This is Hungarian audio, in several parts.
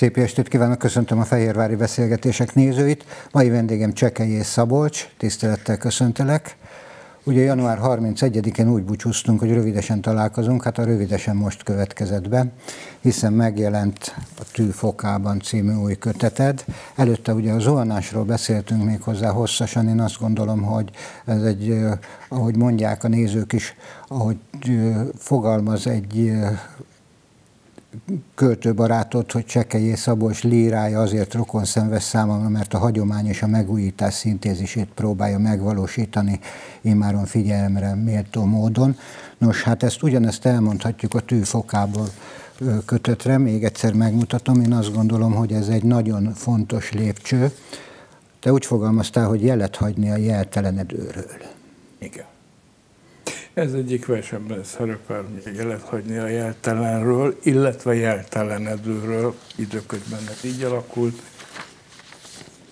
Szép estét kívánok, köszöntöm a Fehérvári Beszélgetések nézőit. Mai vendégem Csekei és Szabolcs, tisztelettel köszöntelek. Ugye január 31-én úgy búcsúztunk, hogy rövidesen találkozunk, hát a rövidesen most következett be, hiszen megjelent a Tűfokában című új köteted. Előtte ugye a zuhanásról beszéltünk még hozzá hosszasan, én azt gondolom, hogy ez egy, ahogy mondják a nézők is, ahogy fogalmaz egy költőbarátot, hogy Csekei Szabolcs lírája azért rokon szenves számomra, mert a hagyomány és a megújítás szintézisét próbálja megvalósítani immáron figyelemre méltó módon. Nos, hát ezt ugyanezt elmondhatjuk a tűfokából kötetre, még egyszer megmutatom, én azt gondolom, hogy ez egy nagyon fontos lépcső. Te úgy fogalmaztál, hogy jelet hagyni a jeltelenedőről. Igen. Ez egyik versenben szerepel, jelet hagyni a jeltelenről, illetve jeltelenedőről, időközben ez így alakult.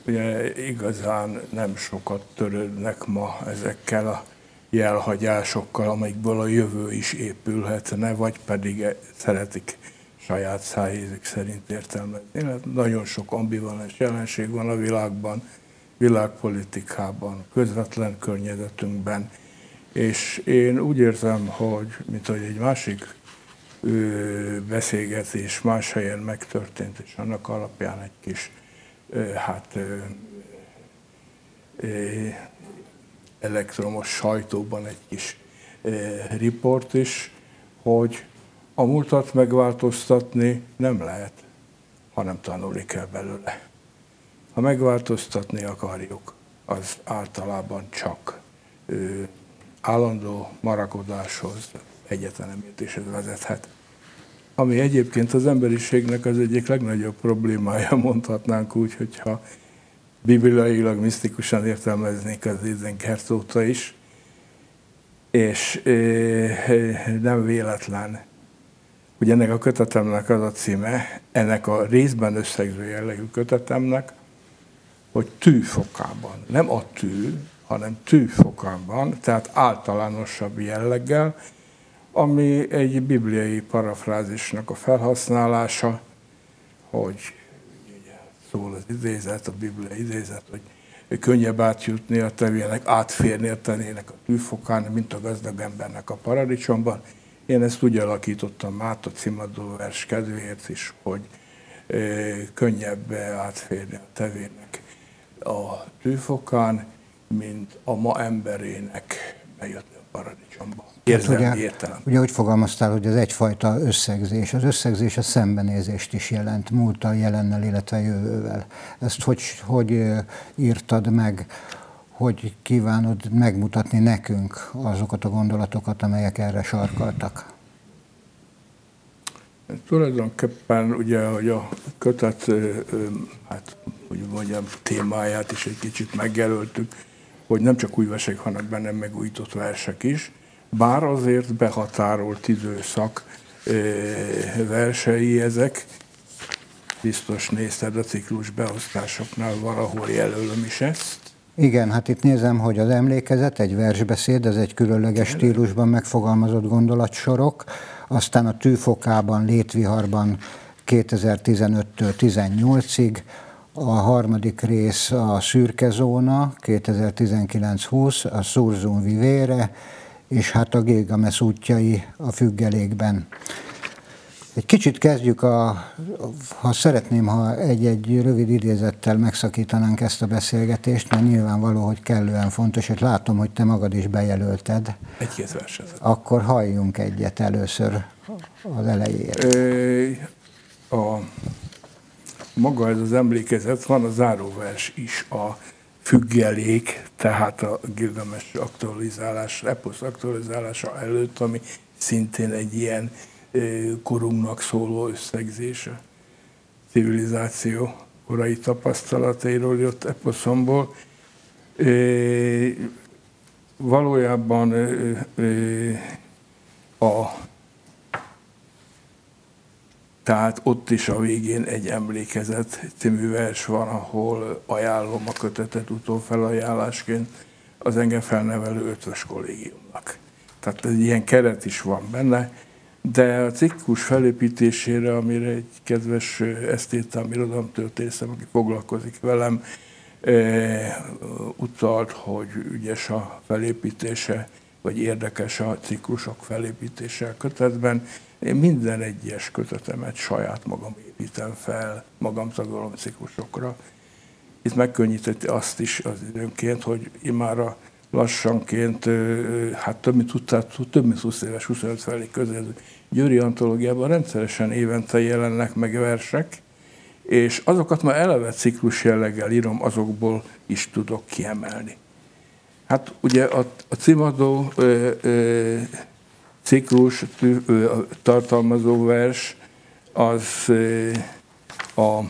Ugye igazán nem sokat törődnek ma ezekkel a jelhagyásokkal, amikből a jövő is épülhetne, vagy pedig szeretik saját szájézük szerint értelmezni. Nagyon sok ambivalens jelenség van a világban, világpolitikában, közvetlen környezetünkben, és én úgy érzem, hogy mint hogy egy másik beszélgetés más helyen megtörtént, és annak alapján egy kis, hát elektromos sajtóban egy kis riport is, hogy a múltat megváltoztatni nem lehet, hanem tanulni kell belőle. Ha megváltoztatni akarjuk, az általában csak állandó marakodáshoz, egyetlen említéshez vezethet. Ami egyébként az emberiségnek az egyik legnagyobb problémája, mondhatnánk úgy, hogyha bibliailag, misztikusan értelmeznék az Izenkert óta is, és nem véletlen, hogy ennek a kötetemnek az a címe, ennek a részben összegző jellegű kötetemnek, hogy tűfokában, nem a tű, hanem tűfokamban, tehát általánosabb jelleggel, ami egy bibliai parafrázisnak a felhasználása, hogy szól az idézet, a biblia idézet, hogy könnyebb átjutni a tevének, átférni a tevének a tűfokán, mint a gazdag embernek a paradicsomban. Én ezt úgy alakítottam át a cimadó vers kedvéért is, hogy könnyebb átférni a tevének a tűfokán, mint a ma emberének bejött a paradicsomba. Érzelmi ugye, értelem. Ugye úgy fogalmaztál, hogy ez egyfajta összegzés. Az összegzés a szembenézést is jelent, múltal, jelennel, illetve jövővel. Ezt hogy, hogy írtad meg, hogy kívánod megmutatni nekünk azokat a gondolatokat, amelyek erre sarkaltak? Tulajdonképpen ugye, hogy a kötet, hát hogy mondjam, témáját is egy kicsit megjelöltük, hogy nem csak új versek vannak benne, megújított versek is, bár azért behatárolt időszak versei ezek, biztos nézted a ciklus beosztásoknál, valahol jelölöm is ezt. Igen, hát itt nézem, hogy az emlékezet, egy versbeszéd, ez egy különleges stílusban megfogalmazott gondolatsorok, aztán a tűfokában, létviharban 2015-től 18-ig, a harmadik rész a Szürke Zóna 2019-20, a Surzum Vivére, és hát a Gilgames útjai a függelékben. Egy kicsit kezdjük, a, ha szeretném, ha egy-egy rövid idézettel megszakítanánk ezt a beszélgetést, mert nyilvánvaló, hogy kellően fontos, és látom, hogy te magad is bejelölted. Egy-két verset. Akkor halljunk egyet először az elejére. A maga ez az emlékezet, van a záróvers is, a függelék, tehát a Gilgames aktualizálás, eposz aktualizálása előtt, ami szintén egy ilyen korunknak szóló összegzése, civilizáció korai tapasztalatairól jött eposzomból. Valójában a tehát ott is a végén egy emlékezet című vers van, ahol ajánlom a kötetet utófelajánlásként az engem felnevelő ötvös kollégiumnak. Tehát egy ilyen keret is van benne, de a cikkus felépítésére, amire egy kedves esztétám, irodalomtörténészem, aki foglalkozik velem, utalt, hogy ügyes a felépítése, vagy érdekes a ciklusok felépítése a kötetben. Én minden egyes kötetemet saját magam építem fel, magam tagolom ciklusokra. Itt megkönnyítette azt is az időnként, hogy imára lassanként, hát több mint, tudtál, több mint 20 éves, 25 felé közel Győri antológiában rendszeresen évente jelennek meg versek, és azokat már eleve ciklus jelleggel írom, azokból is tudok kiemelni. Hát ugye a, a címadó ö, ö, ciklus tartalmazó vers az a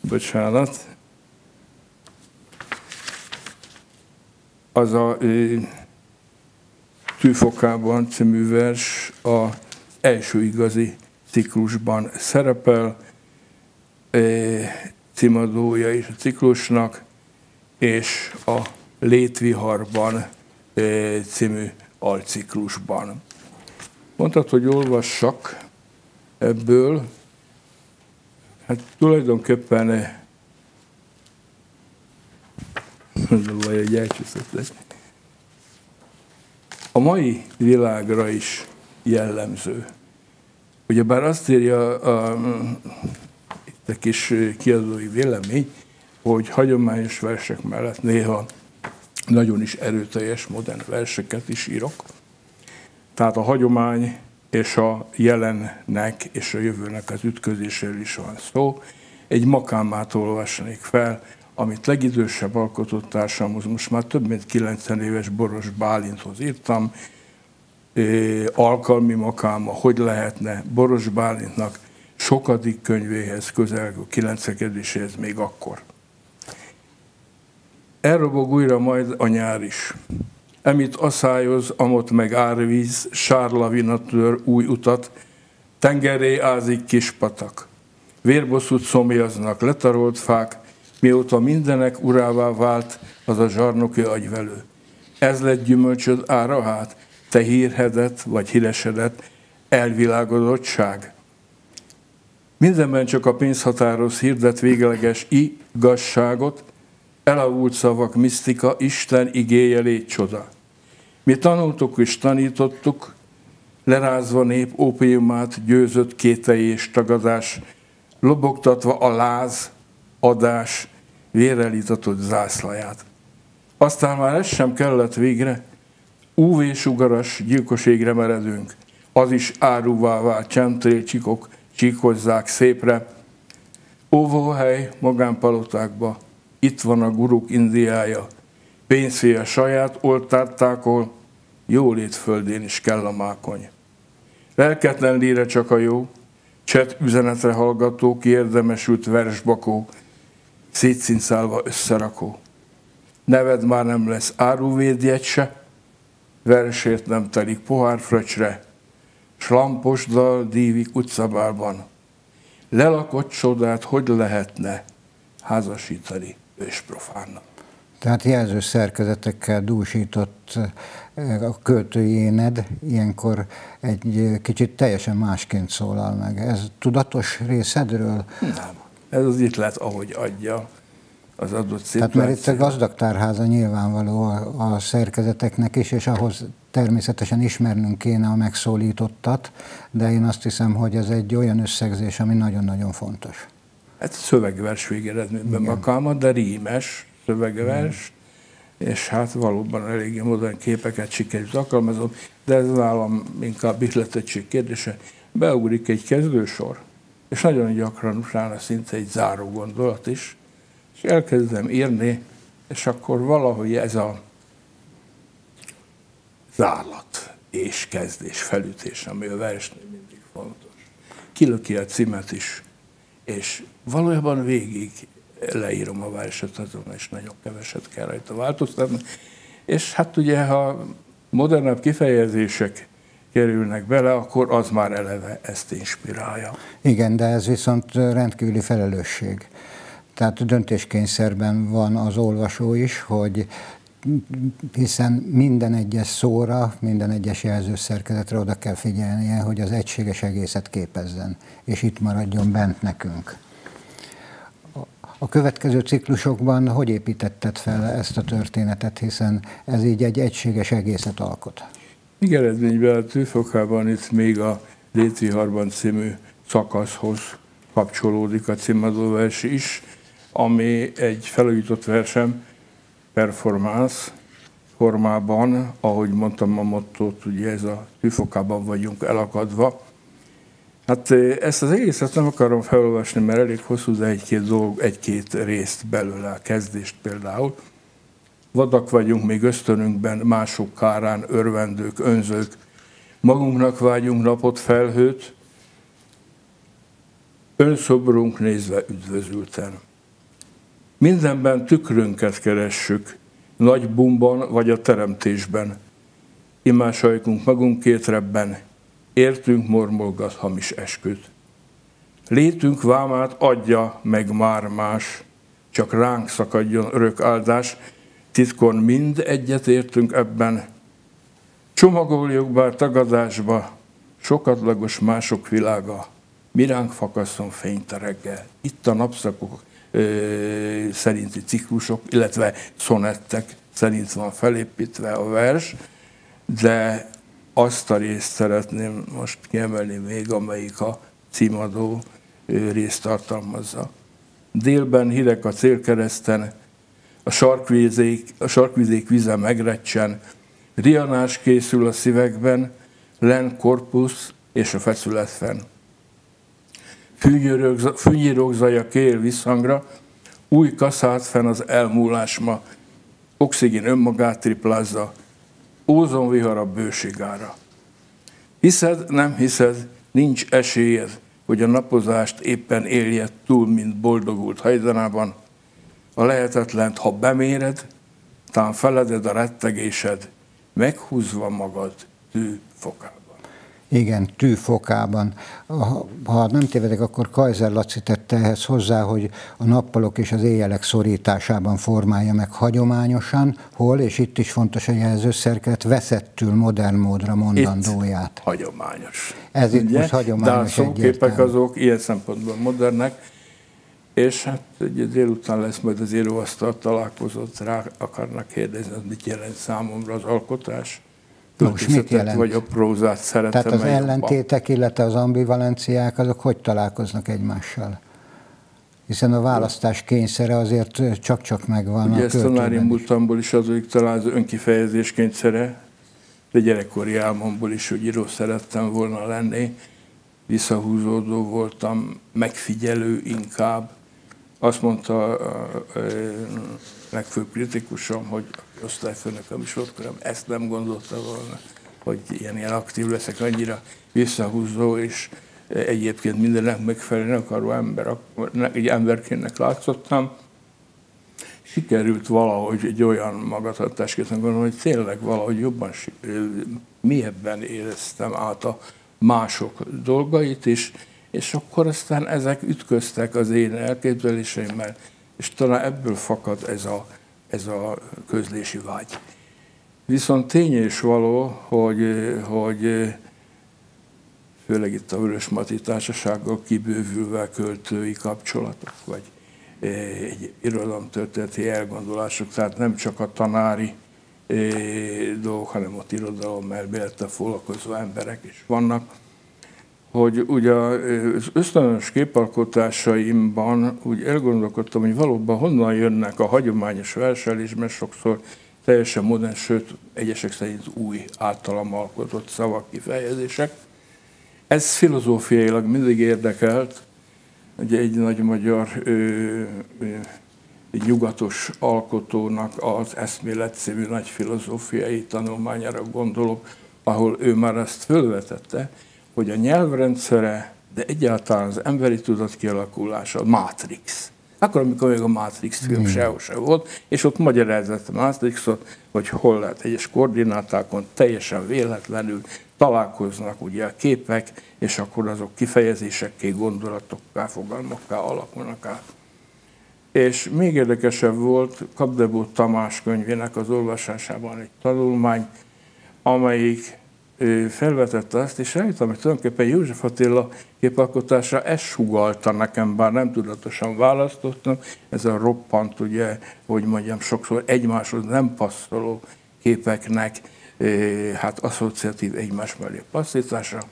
bocsánat, az a Tűfokában című vers a első igazi ciklusban szerepel, címadója is a ciklusnak, és a Létviharban című alciklusban. Mondtad, hogy olvassak ebből, hát tulajdonképpen vagy egy elcsúszott a mai világra is jellemző. Ugyebár azt írja a, a, a kis kiadói vélemény, hogy hagyományos versek mellett néha nagyon is erőteljes modern verseket is írok. Tehát a hagyomány és a jelennek és a jövőnek az ütközéséről is van szó. Egy makámát olvasnék fel, amit legidősebb alkotótársamhoz, most már több mint 90 éves Boros Bálinthoz írtam, alkalmi makáma, hogy lehetne Boros Bálintnak sokadik könyvéhez, közelgő kilencekedéséhez még akkor. Elrobog újra majd a nyár is. Emit aszályoz, amott meg árvíz, sárlavinatőr új utat, tengeré ázik kispatak. Vérbosszút szomjaznak letarolt fák, mióta mindenek urává vált az a zsarnoki agyvelő. Ez lett gyümölcsöd ára hát, te hírhedet vagy híresedet, elvilágodottság. Mindenben csak a pénz határoz hirdet végleges igazságot, elavult szavak misztika, Isten igéje létcsoda. Mi tanultuk és tanítottuk, lerázva nép ópiumát, győzött kétei és tagadás, lobogtatva a láz, adás, vérrel itatott zászlaját. Aztán már ez sem kellett végre, UV-sugaras gyilkos égre meredünk, az is áruvá vált csemtrécsikok csíkozzák szépre. Óvóhely magánpalotákba, itt van a guruk indiája, pénzfél saját oltártákol, jólét földén is kell a mákony. Lelketlen líre csak a jó, cset üzenetre hallgató, kiérdemesült versbakó, szétszincálva összerakó. Neved már nem lesz áruvédjegy se, versért nem telik pohárfröcsre, slamposdal dívik utcabálban. Lelakott csodát hogy lehetne házasítani ősprofánnak? Tehát jelző szerkezetekkel dúsított eh, a költői éned ilyenkor egy kicsit teljesen másként szólal meg. Ez tudatos részedről? Nem. Ez az itt lett, ahogy adja az adott szituáció. Tehát mert itt a gazdagtárháza nyilvánvaló a, a szerkezeteknek is, és ahhoz természetesen ismernünk kéne a megszólítottat, de én azt hiszem, hogy ez egy olyan összegzés, ami nagyon-nagyon fontos. Hát szövegvers végeredményben makalmat, de rímes szövegvers, Igen. és hát valóban eléggé modern képeket sikerült alkalmazom, de ez nálam inkább ihletettség kérdése. Beugrik egy kezdősor, és nagyon gyakran utána szinte egy záró gondolat is, és elkezdem írni, és akkor valahogy ez a zárlat és kezdés, felütés, ami a versnél mindig fontos. Kilöki a címet is, és valójában végig leírom a azon és nagyon keveset kell rajta változtatni. És hát ugye, ha modernabb kifejezések kerülnek bele, akkor az már eleve ezt inspirálja. Igen, de ez viszont rendkívüli felelősség. Tehát döntéskényszerben van az olvasó is, hogy hiszen minden egyes szóra, minden egyes jelzőszerkezetre oda kell figyelnie, hogy az egységes egészet képezzen, és itt maradjon bent nekünk. A következő ciklusokban hogy építetted fel ezt a történetet, hiszen ez így egy egységes egészet alkot? Végeredményben a tűfokában itt még a Létviharban című szakaszhoz kapcsolódik a címadóvers is, ami egy felújított versem, performance formában, ahogy mondtam a mottót, ugye ez a tűfokában vagyunk elakadva. Hát ezt az egészet nem akarom felolvasni, mert elég hosszú, de egy-két, dolg, egy-két részt belőle, a kezdést például. Vadak vagyunk még ösztönünkben, mások kárán örvendők, önzők. Magunknak vágyunk napot, felhőt, önszobrunk nézve üdvözülten. Mindenben tükrünket keressük, nagy bumban vagy a teremtésben. Imásajkunk magunkét rebben, értünk mormolgat hamis esküt. Létünk vámát adja meg már más, csak ránk szakadjon örök áldás, titkon mind egyet értünk ebben. Csomagoljuk bár tagadásba, sokadlagos mások világa, miránk fakasszon fényt a reggel. Itt a napszakok szerinti ciklusok, illetve szonettek szerint van felépítve a vers, de azt a részt szeretném most kiemelni még, amelyik a címadó részt tartalmazza. Délben hideg a célkereszten, a sarkvizék, a sarkvizék vize megrecsen, rianás készül a szívekben, len korpusz és a feszület fenn fűnyírok zaja kér visszhangra, új kaszát fenn az elmúlásma, oxigén önmagát triplázza, ózonvihar a bőségára. Hiszed, nem hiszed, nincs esélyed, hogy a napozást éppen éljed túl, mint boldogult hajdanában. A lehetetlent, ha beméred, tán feleded a rettegésed, meghúzva magad tű fokát. Igen, tűfokában. Ha nem tévedek, akkor Kaiser Laci tette ehhez hozzá, hogy a nappalok és az éjjelek szorításában formálja meg hagyományosan, hol, és itt is fontos a jelzőszerkezet, veszettül modern módra mondandóját. Itt hagyományos. Ez itt Ugye? most hagyományos De a szóképek azok ilyen szempontból modernek, és hát ugye délután lesz majd az íróasztal találkozott, rá akarnak kérdezni, mit jelent számomra az alkotás Nos, mit jelent? Vagy a prózát szeretem Tehát az ellentétek, illetve az ambivalenciák, azok hogy találkoznak egymással? Hiszen a választás kényszere azért csak-csak megvan Ugye a ezt tanári múltamból is azok talán az önkifejezés kényszere, de gyerekkori álmomból is, hogy író szerettem volna lenni, visszahúzódó voltam, megfigyelő inkább. Azt mondta a legfőbb kritikusom, hogy osztályfőnököm is volt korábban, ezt nem gondolta volna, hogy ilyen, ilyen aktív leszek, annyira visszahúzó, és egyébként mindennek megfelelően akaró ember, egy emberkénnek látszottam. Sikerült valahogy egy olyan magatartásként gondolom, hogy tényleg valahogy jobban, mélyebben éreztem át a mások dolgait, és, és akkor aztán ezek ütköztek az én elképzeléseimmel, és talán ebből fakad ez a, ez a közlési vágy. Viszont tény és való, hogy, hogy főleg itt a Vörös Mati Társasággal kibővülve költői kapcsolatok, vagy egy irodalomtörténeti elgondolások, tehát nem csak a tanári dolgok, hanem ott irodalom elmélettel foglalkozó emberek is vannak hogy ugye az ösztönös képalkotásaimban úgy elgondolkodtam, hogy valóban honnan jönnek a hagyományos verselés, mert sokszor teljesen modern, sőt egyesek szerint új általam alkotott szavak, kifejezések. Ez filozófiailag mindig érdekelt, ugye egy nagy magyar ö, ö, nyugatos alkotónak az eszmélet című nagy filozófiai tanulmányára gondolok, ahol ő már ezt fölvetette, hogy a nyelvrendszere de egyáltalán az emberi tudat kialakulása, a Matrix. Akkor, amikor még a Matrix film mm. sehol se volt, és ott magyarázott a Matrixot, hogy hol lehet egyes koordinátákon teljesen véletlenül találkoznak ugye a képek, és akkor azok kifejezésekké, gondolatokká, fogalmakká alakulnak át. És még érdekesebb volt Kapdebó Tamás könyvének az olvasásában egy tanulmány, amelyik felvetette azt, és rájöttem, hogy tulajdonképpen József Attila képalkotása ezt sugalta nekem, bár nem tudatosan választottam, ez a roppant, ugye, hogy mondjam, sokszor egymáshoz nem passzoló képeknek, hát asszociatív egymás mellé passzítása.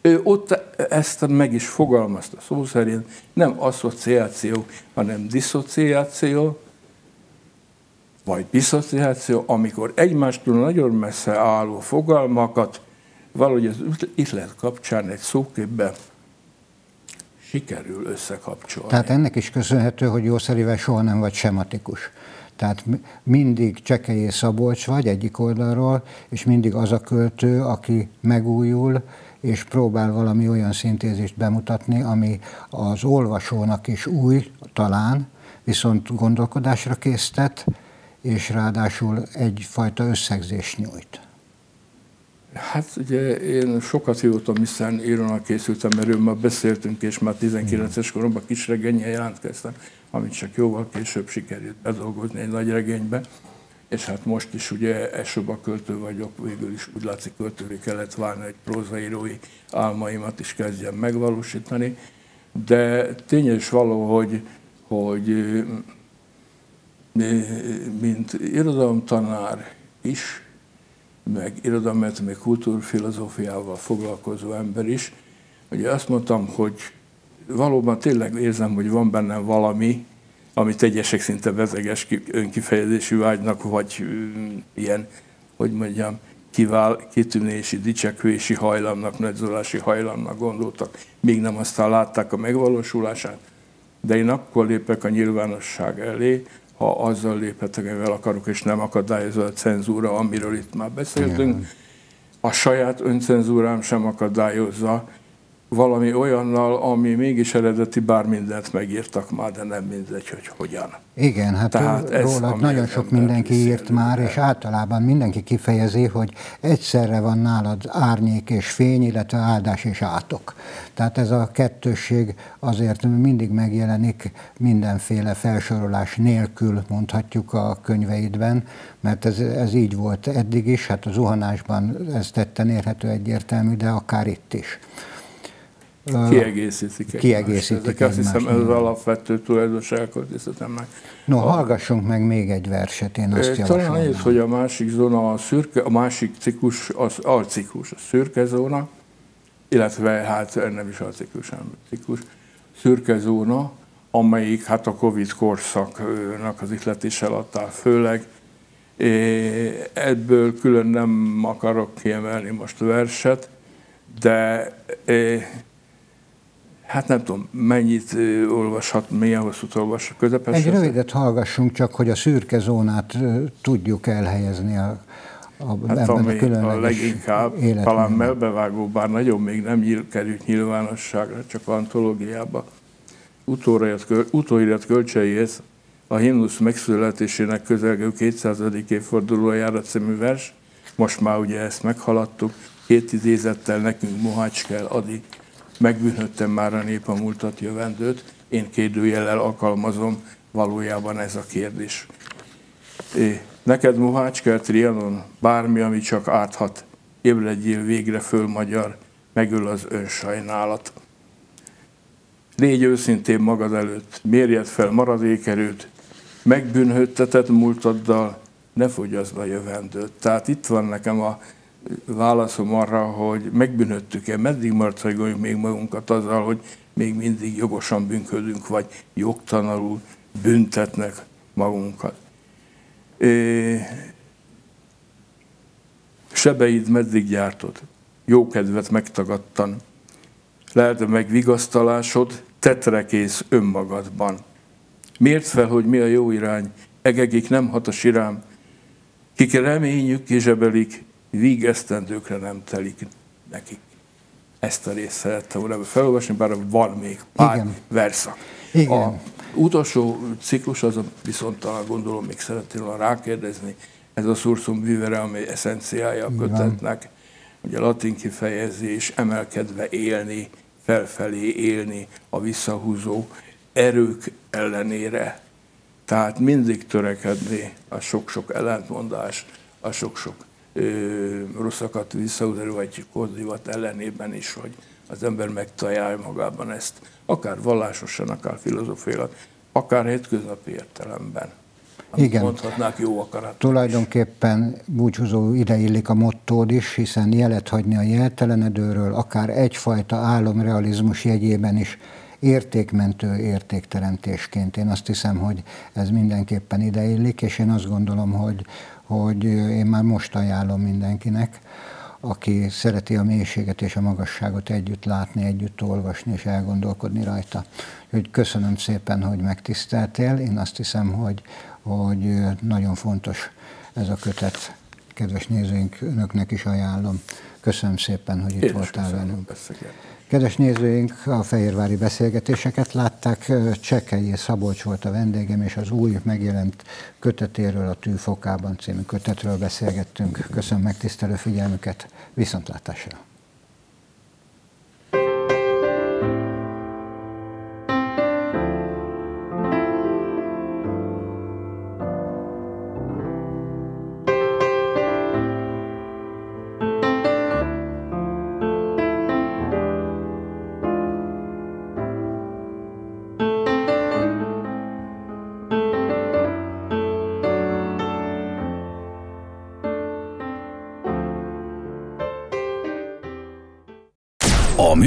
Ő ott ezt meg is fogalmazta szó szerint, nem asszociáció, hanem diszociáció, vagy diszociáció, amikor egymástól nagyon messze álló fogalmakat valahogy az ihlet kapcsán egy szóképbe sikerül összekapcsolni. Tehát ennek is köszönhető, hogy jószerivel soha nem vagy sematikus. Tehát mindig Csekei Szabolcs vagy egyik oldalról, és mindig az a költő, aki megújul, és próbál valami olyan szintézist bemutatni, ami az olvasónak is új, talán, viszont gondolkodásra késztet, és ráadásul egyfajta összegzést nyújt. Hát ugye én sokat hívottam, hiszen írónak készültem, erről már beszéltünk, és már 19-es koromban kisregennyel jelentkeztem, amit csak jóval később sikerült bedolgozni egy nagy regénybe. És hát most is ugye elsőbb költő vagyok, végül is úgy látszik költővé kellett válni, hogy prózaírói álmaimat is kezdjem megvalósítani. De tényes való, hogy, hogy mint irodalomtanár is, meg irodalmet, meg kultúrfilozófiával foglalkozó ember is, ugye azt mondtam, hogy valóban tényleg érzem, hogy van bennem valami, amit egyesek szinte beteges önkifejezésű vágynak, vagy ilyen, hogy mondjam, kivál, kitűnési, dicsekvési hajlamnak, nagyzolási hajlamnak gondoltak, még nem aztán látták a megvalósulását. De én akkor lépek a nyilvánosság elé, ha azzal léphetek, amivel akarok, és nem akadályozza a cenzúra, amiről itt már beszéltünk. Igen. A saját öncenzúrám sem akadályozza, valami olyannal, ami mégis eredeti, bár mindent megírtak már, de nem mindegy, hogy hogyan. Igen, hát Tehát ez róla nagyon sok mindenki írt már, és általában mindenki kifejezi, hogy egyszerre van nálad árnyék és fény, illetve áldás és átok. Tehát ez a kettősség azért mindig megjelenik mindenféle felsorolás nélkül, mondhatjuk a könyveidben, mert ez, ez így volt eddig is, hát a zuhanásban ez tetten érhető egyértelmű, de akár itt is kiegészítik. Kiegészítik Ezek azt hiszem, ez az alapvető tulajdonságokat hiszem meg. No, a, hallgassunk meg még egy verset, én azt javaslom. Talán annyit, hogy a másik zóna, a, szürke, a másik ciklus, az alciklus, a szürke zóna, illetve hát nem is alciklus, hanem ciklus, szürke zóna, amelyik hát a Covid korszaknak az ihletéssel adtál főleg. Ebből külön nem akarok kiemelni most verset, de Hát nem tudom, mennyit olvashat, milyen hosszút olvashat közepes. Egy rövidet hallgassunk csak, hogy a szürke zónát tudjuk elhelyezni a, a, hát ebben a, leginkább, talán melbevágó, bár nagyon még nem nyíl, került nyilvánosságra, csak antológiába. Utóirat kölcseihez a himnusz megszületésének közelgő 200. évfordulójára című vers, most már ugye ezt meghaladtuk, két idézettel nekünk Mohács kell Adi megbűnhöttem már a nép a múltat jövendőt, én kérdőjellel alkalmazom valójában ez a kérdés. É, neked Mohács kell Trianon, bármi, ami csak árthat, ébredjél végre föl magyar, megöl az önsajnálat. Légy őszintén magad előtt, mérjed fel maradékerőt, megbűnhötteted múltaddal, ne fogyaszd a jövendőt. Tehát itt van nekem a válaszom arra, hogy megbűnöttük-e, meddig marcagoljuk még magunkat azzal, hogy még mindig jogosan bűnködünk, vagy jogtanalul büntetnek magunkat. Sebeid meddig gyártod? Jókedvet megtagadtan. Lehet meg vigasztalásod, tetrekész önmagadban. Miért fel, hogy mi a jó irány? Egegik nem hat a sirám. Kik reményük kizsebelik, víg esztendőkre nem telik nekik. ezt a részt szerettem volna felolvasni, bár van még pár Igen. verszak. Igen. A utolsó ciklus, az a viszont talán gondolom még szeretném volna rákérdezni, ez a sursum vivere, amely eszenciája a kötetnek, ugye latin kifejezés, emelkedve élni, felfelé élni, a visszahúzó erők ellenére. Tehát mindig törekedni a sok-sok ellentmondás, a sok-sok rosszakat visszahúzni, vagy kordivat ellenében is, hogy az ember megtalálja magában ezt, akár vallásosan, akár filozófiailag, akár hétköznapi értelemben. Igen. Mondhatnák jó akarat. Tulajdonképpen búcsúzó ide illik a mottód is, hiszen jelet hagyni a jeltelenedőről, akár egyfajta álomrealizmus jegyében is értékmentő értékteremtésként. Én azt hiszem, hogy ez mindenképpen ideillik, és én azt gondolom, hogy, hogy én már most ajánlom mindenkinek, aki szereti a mélységet és a magasságot együtt látni, együtt olvasni és elgondolkodni rajta. Úgyhogy köszönöm szépen, hogy megtiszteltél. Én azt hiszem, hogy, hogy nagyon fontos ez a kötet. Kedves nézőink, önöknek is ajánlom. Köszönöm szépen, hogy itt Én voltál velünk. Kedves nézőink, a fehérvári beszélgetéseket látták. Csekei Szabolcs volt a vendégem, és az új megjelent kötetéről, a Tűfokában című kötetről beszélgettünk. Köszönöm megtisztelő figyelmüket, viszontlátásra!